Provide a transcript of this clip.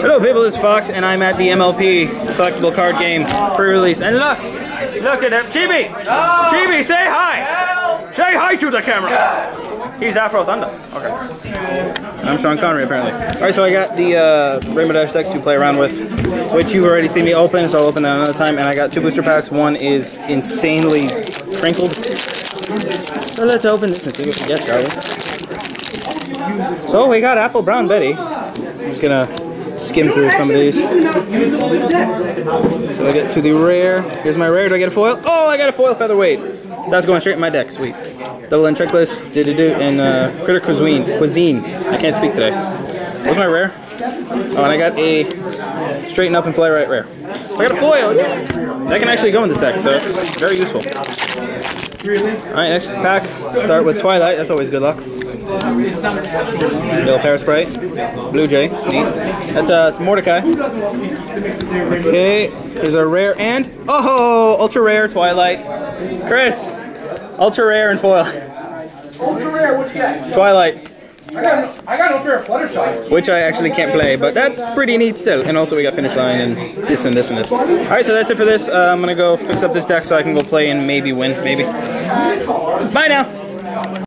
Hello people, this is Fox and I'm at the MLP collectible card game pre-release. And look! Look at him! Chibi! Chibi, say hi! Say hi to the camera! He's Afro Thunder. Okay. And I'm Sean Connery apparently. Alright, so I got the uh, Rainbow Dash deck to play around with, which you've already seen me open, so I'll open that another time. And I got two booster packs. One is insanely crinkled. So let's open this and see what we get, we? So we got Apple Brown Betty. I'm just gonna skim through some of these. Do I get to the rare? Here's my rare. Do I get a foil? Oh, I got a foil featherweight. That's going straight in my deck. Sweet. Double end checklist. Did it do and uh, Critter Cuisine? Cuisine. I can't speak today. What's my rare? Oh, and I got a straighten up and fly right rare. I got a foil. That can actually go in this deck, so it's very useful. Alright, next pack. Start with Twilight. That's always good luck. Yellow Parasprite. Blue Jay. It's neat. That's uh, it's Mordecai. Okay, here's a rare and oh, ultra rare Twilight. Chris, ultra rare and foil. Ultra rare, what you get? Twilight, I got, I got ultra rare Fluttershy. which I actually can't play, but that's pretty neat still. And also we got finish line and this and this and this. All right, so that's it for this. Uh, I'm gonna go fix up this deck so I can go play and maybe win, maybe. Bye now.